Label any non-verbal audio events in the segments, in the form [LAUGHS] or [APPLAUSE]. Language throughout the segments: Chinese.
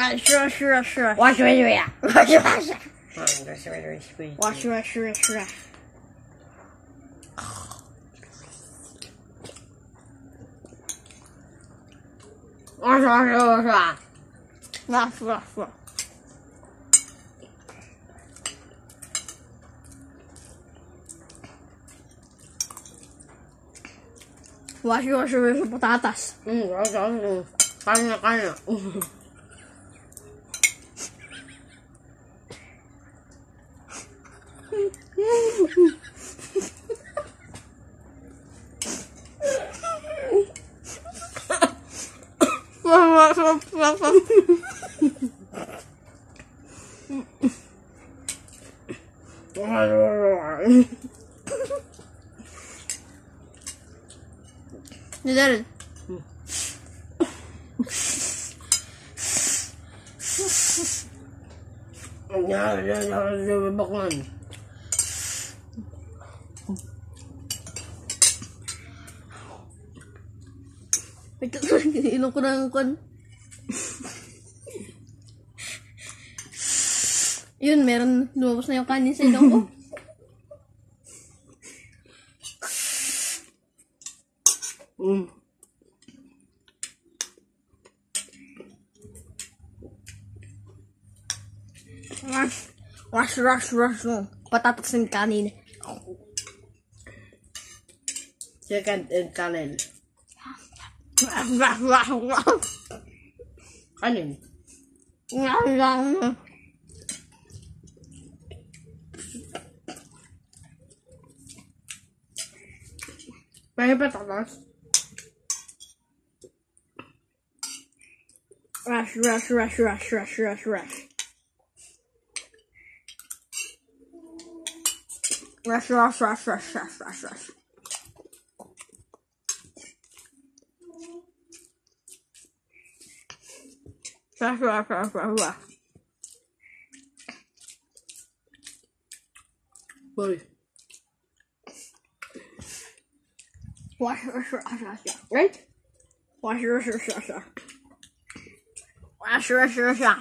我说是是，我说说呀，我说说。我说说说，我说说是。我说说是。我说是是不打打？嗯，我说是，赶紧赶紧。Güzel. Ya, ya, ya, ya, ya, ya, ya, ko ya, ya, ya Yun, meron, lumabas na yung kanin sa ilong ko. [LAUGHS] Mm. Rush, rush, rush, rush. Oh. Patatas ng kanin. Chicken and kanin. Kanin. Kanin. Vai patatas. Rush, rush, rush, rush, rush, rush, rush. Rush, rush, rush, rush, rush, rush, rush. Rush, rush, rush, rush, rush. Buddy. 我是说说说，喂，我说是说说，我说是说，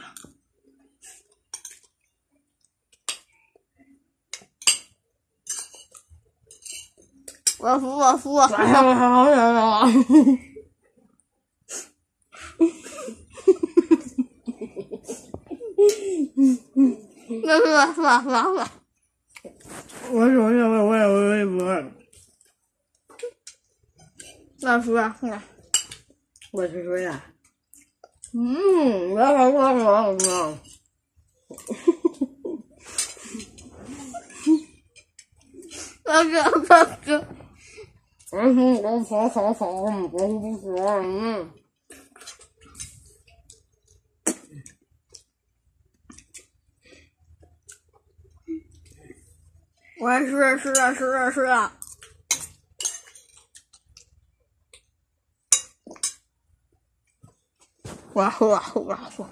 我服我服我，哈哈哈！服哈哈哈哈！哈哈我服哈！我服我服 [LAUGHS] 我服我，我首页我我我服博。老师，哼，我是谁呀？嗯，我我。哈我。哈，哈我。大哥大哥，我我。嗯嗯我嗯嗯嗯嗯嗯，嗯，我是是啊是啊是啊。我喝啊喝啊喝！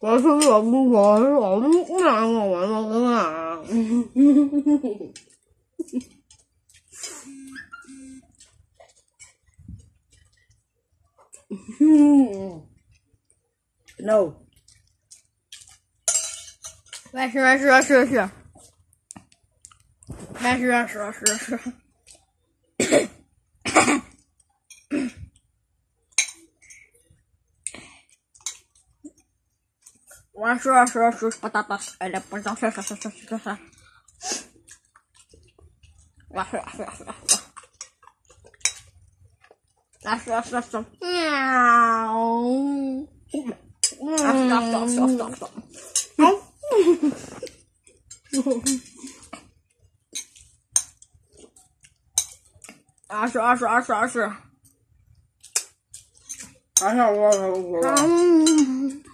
我是老路，我是老路，不让我玩了，真的啊！嗯 n o 来，来，来，来，来，来，来，来，来，来，来，来，来，来，来，来，Once you have sus patatas y le ponen salsa, salsa, salsa. That's that's that's that's meow. Stop stop stop stop stop. Ash ash ash ash. I have one. [LAUGHS]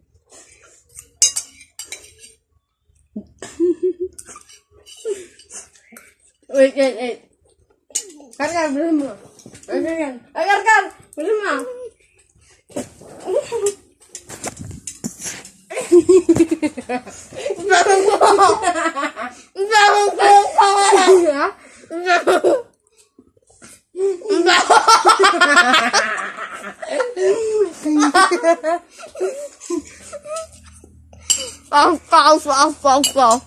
wait wait wait kan kan belum kan kan kan belum